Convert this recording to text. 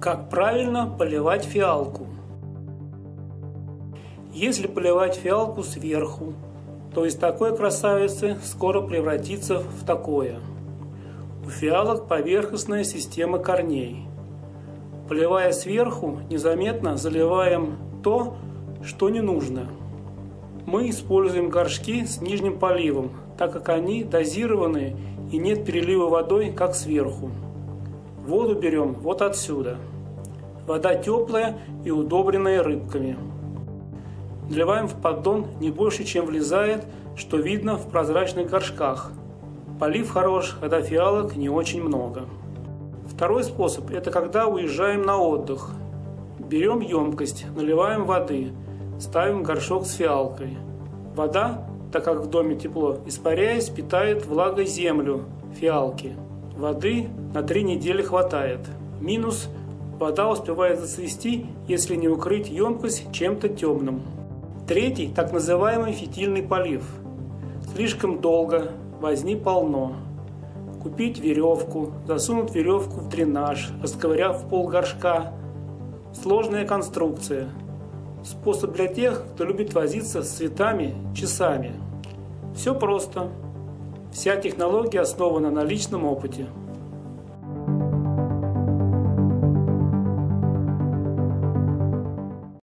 Как правильно поливать фиалку? Если поливать фиалку сверху, то из такой красавицы скоро превратится в такое. У фиалок поверхностная система корней. Поливая сверху, незаметно заливаем то, что не нужно. Мы используем горшки с нижним поливом, так как они дозированы и нет перелива водой, как сверху. Воду берем вот отсюда. Вода теплая и удобренная рыбками. Наливаем в поддон не больше, чем влезает, что видно в прозрачных горшках. Полив хорош, когда фиалок не очень много. Второй способ – это когда уезжаем на отдых. Берем емкость, наливаем воды, ставим горшок с фиалкой. Вода, так как в доме тепло, испаряясь, питает влагой землю, фиалки. Воды на три недели хватает. Минус – вода успевает зацвести, если не укрыть емкость чем-то темным. Третий – так называемый фитильный полив. Слишком долго, возни полно. Купить веревку, засунуть веревку в дренаж, расковыряв пол горшка. Сложная конструкция. Способ для тех, кто любит возиться с цветами часами. Все просто. Вся технология основана на личном опыте.